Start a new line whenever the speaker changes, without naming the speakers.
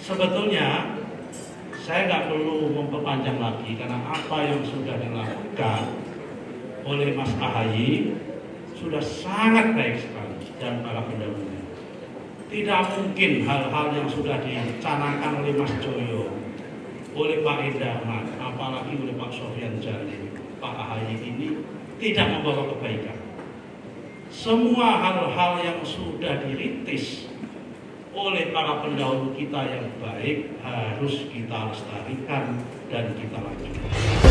sebetulnya saya nggak perlu memperpanjang lagi karena apa yang sudah dilakukan oleh Mas Ahayi sudah sangat baik sekali dan para pendahulunya. Tidak mungkin hal-hal yang sudah dicanangkan oleh Mas Joyo, oleh Pak Indarman, apalagi oleh Pak Sofian Jalil, Pak Ahayi ini tidak membawa kebaikan. Semua hal-hal yang sudah dirintis oleh para pendahulu kita yang baik harus kita lestarikan dan kita lanjutkan.